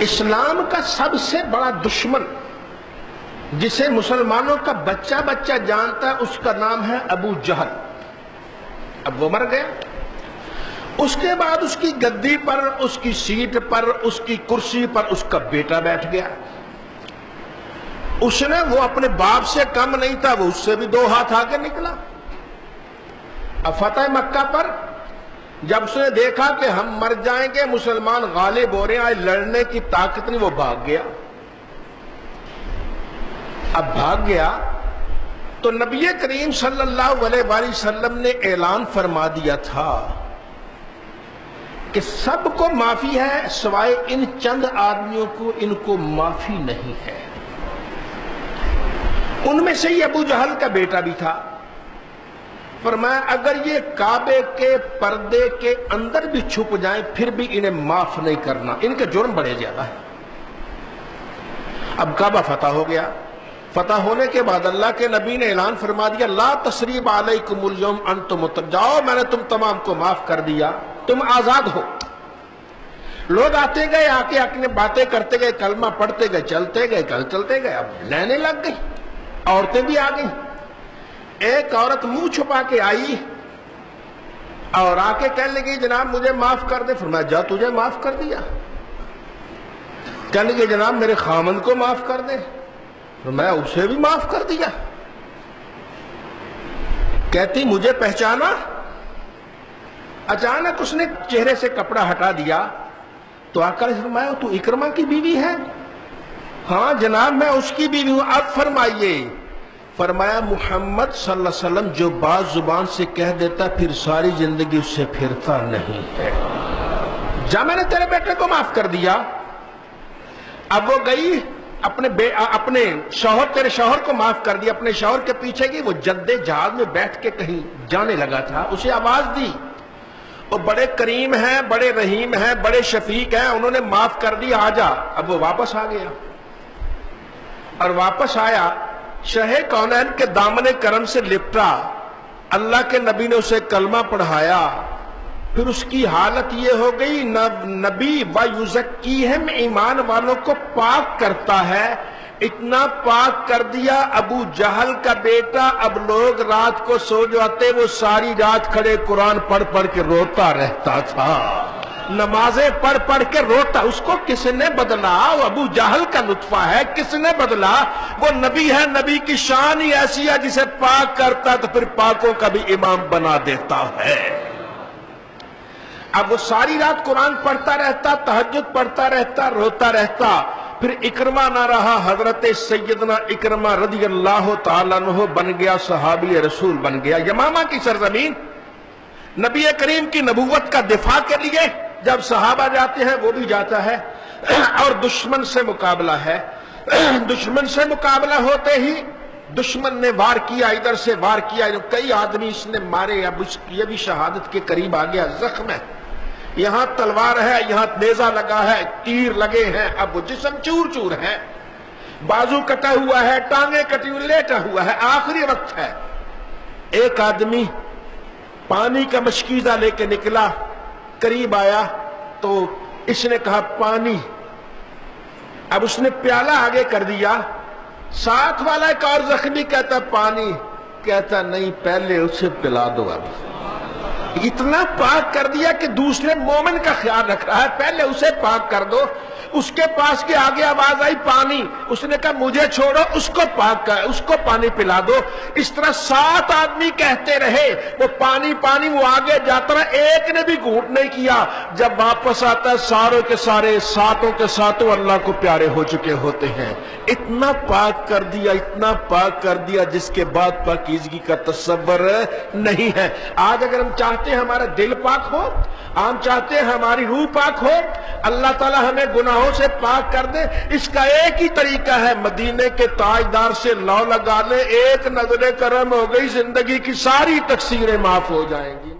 اسلام کا سب سے بڑا دشمن، جسے مسلمانوں کا بچہ بچہ جانتا ہے اس کا نام ہے ابو جہل۔ اب وہ مر گیا۔ اس کے بعد اس کی گدی پر، اس کی سیٹ پر، اس کی کرسی پر اس کا بیٹا بیٹھ گیا۔ اس نے، وہ اپنے باپ سے کم نہیں تھا، وہ اس سے بھی دو ہاتھ آگے نکلا۔ اب فتح مکہ پر جب اس نے دیکھا کہ ہم مر جائیں گے، مسلمان غالب ہو رہے ہیں لڑنے کی طاقت نہیں، وہ بھاگ گیا۔ اب بھاگ گیا تو نبی کریم صلی اللہ علیہ وآلہ وسلم نے اعلان فرما دیا تھا کہ سب کو معافی ہے، سوائے ان چند آدمیوں کو، ان کو معافی نہیں ہے۔ ان میں سے ہی ابو جہل کا بیٹا بھی تھا۔ فرمایا، اگر یہ کعبے کے پردے کے اندر بھی چھپ جائیں، پھر بھی انہیں معاف نہیں کرنا۔ ان کے جرم بڑے زیادہ ہیں۔ اب کعبہ فتح ہو گیا۔ فتح ہونے کے بعد اللہ کے نبی نے اعلان فرما دیا، لا تصریب علیکم اليوم انتم جاؤ، میں نے تم تمام کو معاف کر دیا۔ تم آزاد ہو۔ لوگ آتے گئے آ کے اپنے باتیں کرتے گئے، کلمہ پڑھتے گئے، چلتے گئے، کل چلتے گئے، اب لینے لگ گئی عورتیں بھی آ گئیں۔ ایک عورت منہ چھپا کے آئی اور آ کے کہنے لگی، جناب مجھے معاف کر دے۔ فرمایا، جا، تجھے معاف کر دیا۔ کہنے لگی، جناب میرے خامن کو معاف کر دے۔ فرمایا، اسے بھی معاف کر دیا۔ کہتی، مجھے پہچانا؟ اچانک اس نے چہرے سے کپڑا ہٹا دیا۔ تو آ کر فرمایا، تو اکرما کی بیوی ہے؟ ہاں جناب، میں اس کی بیوی ہوں۔ اب فرمائیے۔ فرمایا، محمد صلی اللہ علیہ وسلم جو بات زبان سے کہہ دیتا پھر ساری زندگی اس سے پھرتا نہیں ہے. جا، میں نے تیرے بیٹے کو معاف کر دیا. اب وہ گئی، اپنے بے، اپنے شوہر، تیرے شوہر کو معاف کر دیا. اپنے شوہر کے پیچھے گئی، وہ جدے جہاز میں بیٹھ کے کہیں جانے لگا تھا. اسے آواز دی. وہ بڑے کریم ہیں، بڑے رحیم ہیں، بڑے شفیق ہیں. انہوں نے معاف کر دی آ جا. اب وہ واپس آ گیا. اور واپس آیا شہ کونین کے دامن کرم سے لپٹا، اللہ کے نبی نے اسے کلمہ پڑھایا۔ پھر اس کی حالت یہ ہو گئی نبی و یوزکیہم ایمان والوں کو پاک کرتا ہے۔ اتنا پاک کر دیا، ابو جہل کا بیٹا، اب لوگ رات کو سو جاتے، وہ ساری رات کھڑے قرآن پڑھ پڑھ کے روتا رہتا تھا۔ نمازیں پڑھ پڑھ کے روتا، اس کو کس نے بدلا؟ وہ ابو جہل کا لطفہ ہے، کس نے بدلا؟ وہ نبی ہے، نبی کی شان ہی ایسی ہے جسے پاک کرتا تو پھر پاکوں کا بھی امام بنا دیتا ہے۔ اب وہ ساری رات قرآن پڑھتا رہتا تحجد پڑھتا رہتا، روتا رہتا، پھر اکرما نہ رہا، حضرت سیدنا اکرما رضی اللہ تعالیٰ عنہ بن گیا، صحابی رسول بن گیا، یمامہ کی سرزمین، نبی کریم کی نبوت کا دفاع کے لیے۔ جب صحابہ جاتے ہیں وہ بھی جاتا ہے اور دشمن سے مقابلہ ہے دشمن سے مقابلہ ہوتے ہی دشمن نے وار کیا، ادھر سے وار کیا، کئی آدمی اس نے مارے اب یہ بھی شہادت کے قریب آ گیا، زخم ہے۔ یہاں تلوار ہے، یہاں نیزہ لگا ہے، تیر لگے ہیں، اب وہ جسم چور چور ہے بازو کٹا ہوا ہے، ٹانگیں کٹی ہوئی، لیٹا ہوا ہے، آخری وقت ہے۔ ایک آدمی پانی کا مشکیزہ لے کے نکلا۔ قریب آیا تو اس نے کہا، پانی. اب اس نے پیالہ آگے کر دیا۔ ساتھ والا ایک اور زخمی کہتا، پانی. کہتا، نہیں، پہلے اسے پلا دو اب. اتنا پاک کر دیا کہ دوسرے مومن کا خیال رکھ رہا ہے، پہلے اسے پاک کر دو. اس کے پاس کے آگے آواز آئی، پانی۔ اس نے کہا، مجھے چھوڑو، اس کو پاک اس کو پانی پلا دو۔ اس طرح سات آدمی کہتے رہے، وہ پانی پانی، وہ آگے جاتا رہا۔ ایک نے بھی گھونٹ نہیں کیا۔ جب واپس آتا ہے ساروں کے سارے ساتوں کے ساتوں اللہ کو پیارے ہو چکے ہوتے ہیں۔ اتنا پاک کر دیا، اتنا پاک کر دیا، جس کے بعد پاکیزگی کا تصور نہیں ہے۔ آج اگر ہم چاہتے ہیں ہمارا دل پاک ہو، ہم چاہتے ہیں ہماری روح پاک ہو، اللہ تعالی ہمیں گناہوں سے پاک کر دے۔ اس کا ایک ہی طریقہ ہے، مدینے کے تاجدار سے لو لگا لے ایک نظر کرم ہو گئی، زندگی کی ساری تقسیریں معاف ہو جائیں گی۔